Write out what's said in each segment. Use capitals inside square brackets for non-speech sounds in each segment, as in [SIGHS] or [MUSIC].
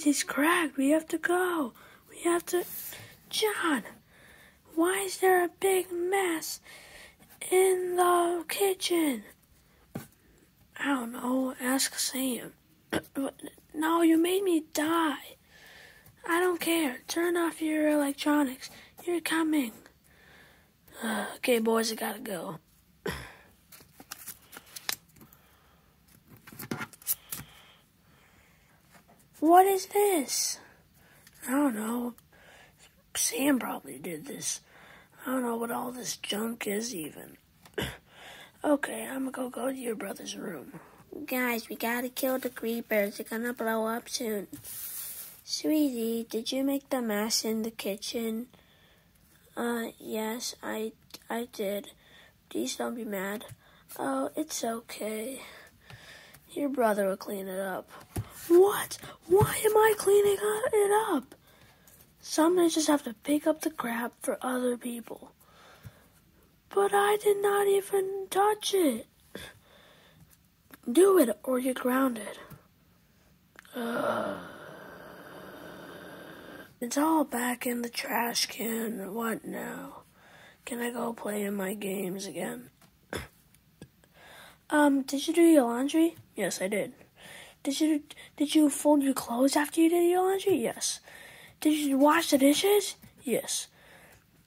It is cracked. We have to go. We have to. John, why is there a big mess in the kitchen? I don't know. Ask Sam. [CLEARS THROAT] no, you made me die. I don't care. Turn off your electronics. You're coming. [SIGHS] okay, boys, I gotta go. [CLEARS THROAT] What is this? I don't know. Sam probably did this. I don't know what all this junk is even. [COUGHS] okay, I'm gonna go go to your brother's room. Guys, we gotta kill the creepers. They're gonna blow up soon. Sweetie, did you make the mess in the kitchen? Uh, yes, I, I did. Please don't be mad. Oh, it's okay. Your brother will clean it up. What? Why am I cleaning it up? Sometimes just have to pick up the crap for other people. But I did not even touch it. Do it or you're grounded. Uh, it's all back in the trash can. What now? Can I go play in my games again? [COUGHS] um, did you do your laundry? Yes, I did. Did you did you fold your clothes after you did your laundry? Yes. Did you wash the dishes? Yes.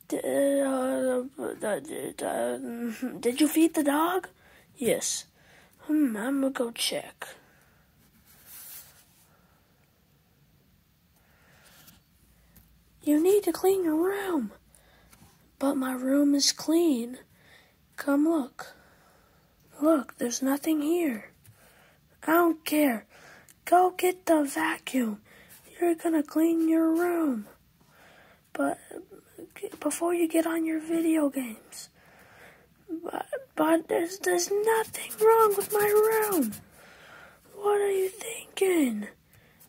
Did, uh, did you feed the dog? Yes. Hmm, I'm gonna go check. You need to clean your room. But my room is clean. Come look. Look, there's nothing here. I don't care. Go get the vacuum. You're gonna clean your room. But before you get on your video games. But, but there's, there's nothing wrong with my room. What are you thinking?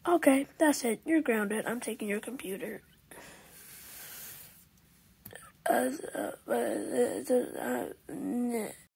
Okay, that's it. You're grounded. I'm taking your computer. Uh, uh, uh, uh, uh